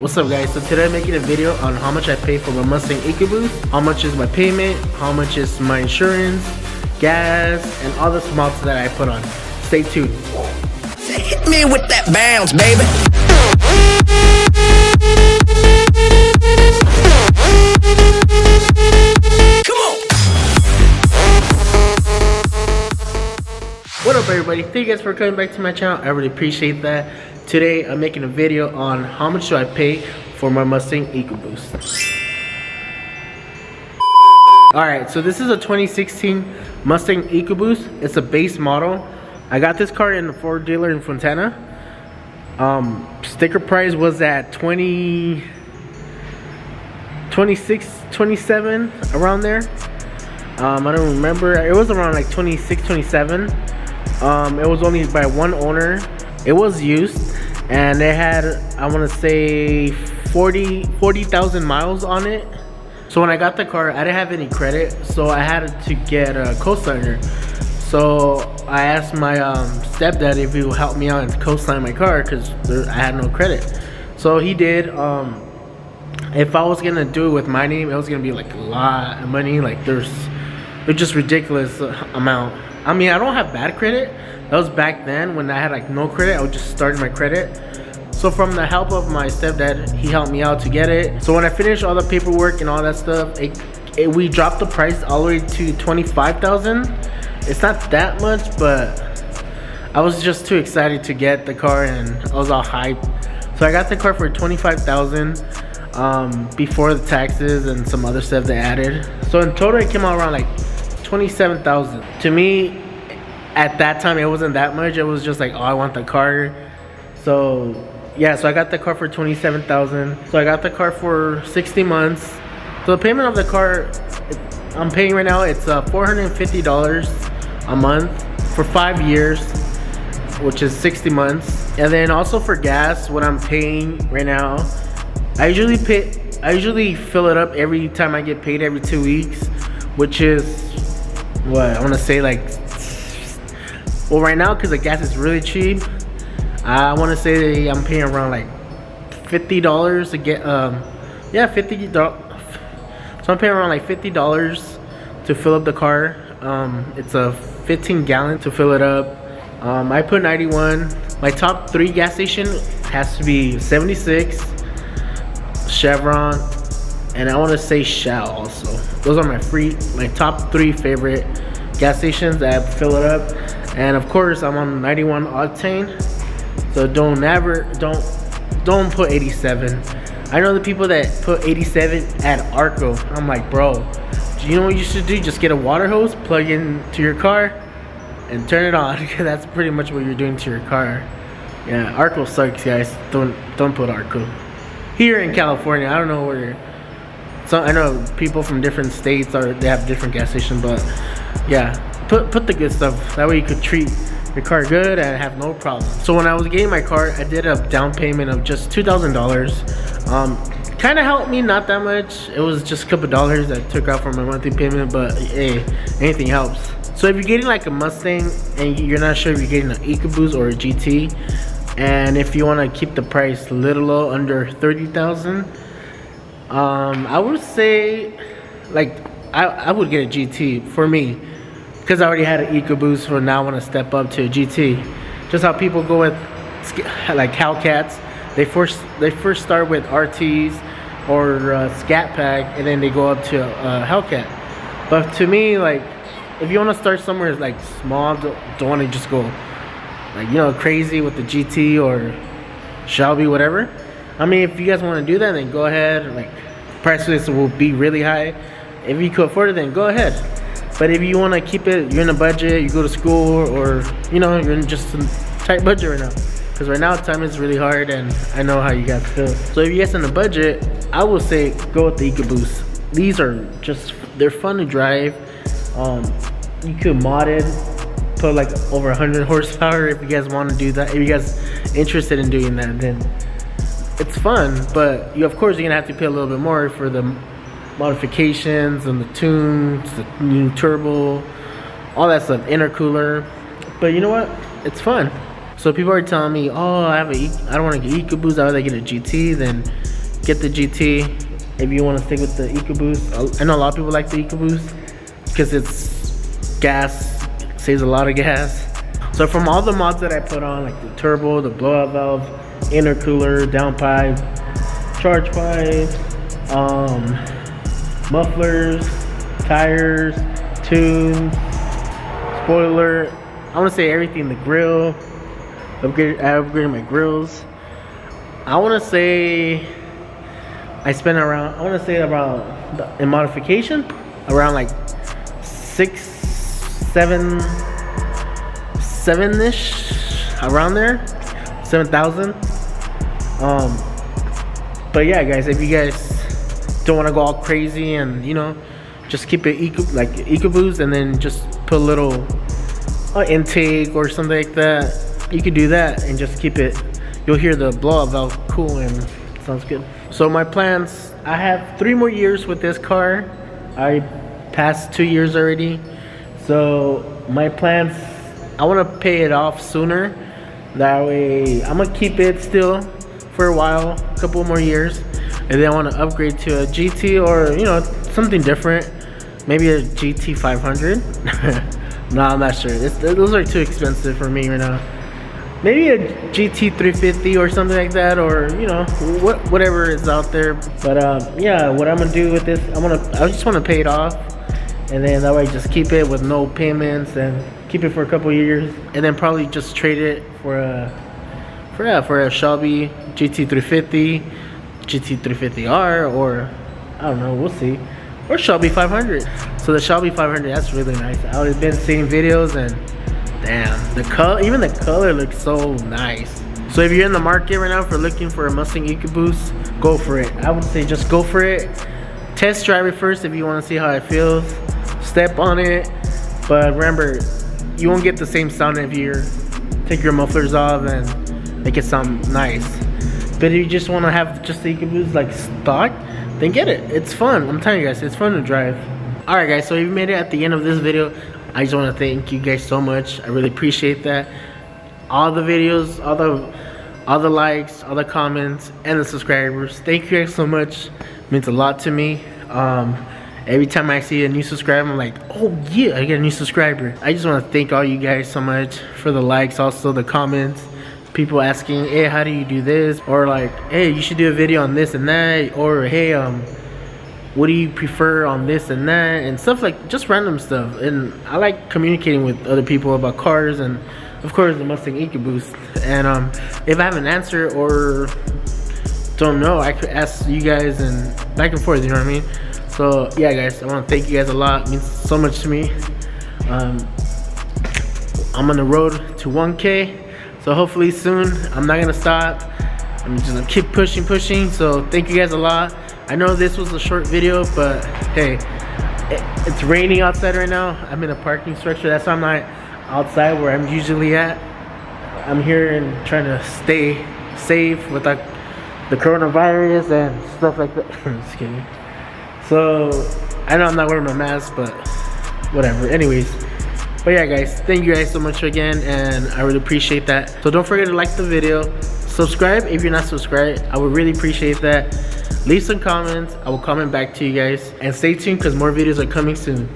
What's up guys, so today I'm making a video on how much I pay for my Mustang EcoBoost, how much is my payment, how much is my insurance, gas, and all the smarts that I put on. Stay tuned. Hit me with that bounce, baby. Come on. What up everybody, thank you guys for coming back to my channel, I really appreciate that. Today I'm making a video on how much do I pay for my Mustang EcoBoost. Alright, so this is a 2016 Mustang EcoBoost. It's a base model. I got this car in the Ford dealer in Fontana. Um, sticker price was at 20, 26, 27, around there. Um, I don't remember. It was around like 26, 27. Um, it was only by one owner. It was used and it had, I want to say 40 40,000 miles on it. So when I got the car, I didn't have any credit, so I had to get a co-signer. So I asked my um, stepdad if he would help me out and co-sign my car because I had no credit. So he did. Um, if I was gonna do it with my name, it was gonna be like a lot of money. Like there's, it's just ridiculous amount. I mean, I don't have bad credit. That was back then when I had like no credit. I was just starting my credit. So from the help of my stepdad, he helped me out to get it. So when I finished all the paperwork and all that stuff, it, it, we dropped the price all the way to 25,000. It's not that much, but I was just too excited to get the car and I was all hyped. So I got the car for 25,000 um, before the taxes and some other stuff they added. So in total it came out around like 27,000. To me, at that time it wasn't that much. It was just like, oh, I want the car. So yeah, so I got the car for 27,000. So I got the car for 60 months. So the payment of the car I'm paying right now, it's uh, $450 a month for five years, which is 60 months. And then also for gas, what I'm paying right now, I usually pay, I usually fill it up every time I get paid every two weeks, which is what I want to say like, well right now because the gas is really cheap, I want to say I'm paying around like $50 to get, um, yeah, 50 dollars. So I'm paying around like $50 to fill up the car. Um, it's a 15 gallon to fill it up. Um, I put 91. My top three gas station has to be 76, Chevron, and I want to say Shell also. Those are my free, my top three favorite gas stations that I fill it up. And of course, I'm on 91 octane. So don't never, don't, don't put 87. I know the people that put 87 at Arco. I'm like, bro, do you know what you should do? Just get a water hose, plug it into your car, and turn it on. That's pretty much what you're doing to your car. Yeah, Arco sucks, guys. Don't don't put Arco. Here in California, I don't know where. So I know people from different states are they have different gas stations, but yeah, put put the good stuff. That way you could treat your car good and have no problem. So when I was getting my car, I did a down payment of just $2,000. Um, kind of helped me, not that much. It was just a couple dollars that I took out from my monthly payment, but hey, anything helps. So if you're getting like a Mustang and you're not sure if you're getting an EcoBoost or a GT, and if you want to keep the price a little low under 30,000, um, I would say like I, I would get a GT for me because I already had an EcoBoost, so now I want to step up to a GT. Just how people go with like Hellcats, they first they first start with RTs or uh, Scat Pack, and then they go up to uh, Hellcat. But to me, like if you want to start somewhere like small, don't, don't want to just go like you know crazy with the GT or Shelby, whatever. I mean, if you guys want to do that, then go ahead. Like price list will be really high. If you could afford it, then go ahead. But if you want to keep it, you're in a budget, you go to school, or you know, you're in just a tight budget right now. Because right now, time is really hard, and I know how you guys feel. So if you guys in a budget, I would say go with the EcoBoost. These are just, they're fun to drive. Um, you could mod it, put like over 100 horsepower if you guys want to do that. If you guys interested in doing that, then it's fun. But you, of course, you're gonna have to pay a little bit more for the modifications and the tunes, the new turbo, all that stuff, intercooler. But you know what? It's fun. So people are telling me, oh, I have a, I don't want to get EcoBoost. I'd rather get a GT than get the GT if you want to stick with the EcoBoost. I know a lot of people like the EcoBoost because it's gas, saves a lot of gas. So from all the mods that I put on, like the turbo, the blowout valve, intercooler, downpipe, charge pipe, um, mufflers, tires, tunes, spoiler, I want to say everything, the grill, upgrade, I upgraded my grills. I want to say I spent around, I want to say around, in modification, around like six, seven, seven-ish, around there, 7,000. Um, but yeah, guys, if you guys don't want to go all crazy and, you know, just keep it eco, like EcoBoost and then just put a little uh, intake or something like that, you could do that and just keep it, you'll hear the blowout valve cool and sounds good. So my plans, I have three more years with this car. I passed two years already. So my plans, I want to pay it off sooner. That way, I'm gonna keep it still for a while, a couple more years. And then I want to upgrade to a GT or, you know, something different. Maybe a GT 500. no, I'm not sure. It's, those are too expensive for me right now maybe a GT 350 or something like that, or you know, what whatever is out there. But um, yeah, what I'm gonna do with this, I'm gonna, I just want to pay it off, and then that way just keep it with no payments and keep it for a couple years, and then probably just trade it for a, for yeah, for a Shelby GT 350, GT 350R, or I don't know, we'll see. Or Shelby 500. So the Shelby 500, that's really nice. I've been seeing videos and Damn, the color, even the color looks so nice. So if you're in the market right now for looking for a Mustang EcoBoost, go for it. I would say just go for it. Test drive it first if you want to see how it feels. Step on it. But remember, you won't get the same sound if you take your mufflers off and make it sound nice. But if you just want to have just the EcoBoost like stock, then get it. It's fun. I'm telling you guys, it's fun to drive. Alright guys, so you made it at the end of this video. I just want to thank you guys so much. I really appreciate that. All the videos, all the all the likes, all the comments, and the subscribers. Thank you guys so much. It means a lot to me. Um, every time I see a new subscriber, I'm like, oh yeah, I get a new subscriber. I just want to thank all you guys so much for the likes, also the comments. People asking, hey, how do you do this? Or like, hey, you should do a video on this and that. Or hey, um, what do you prefer on this and that? And stuff like just random stuff. And I like communicating with other people about cars and of course the Mustang EcoBoost. And um, if I have an answer or don't know I could ask you guys and back and forth you know what I mean? So yeah guys I want to thank you guys a lot. It means so much to me. Um, I'm on the road to 1k so hopefully soon I'm not gonna stop I'm just gonna keep pushing pushing so thank you guys a lot I know this was a short video, but hey, it, it's raining outside right now. I'm in a parking structure. That's why I'm not outside where I'm usually at. I'm here and trying to stay safe with like the coronavirus and stuff like that. Just kidding. So, I know I'm not wearing my mask, but whatever. Anyways, but yeah guys, thank you guys so much again and I really appreciate that. So don't forget to like the video, subscribe if you're not subscribed. I would really appreciate that leave some comments i will comment back to you guys and stay tuned because more videos are coming soon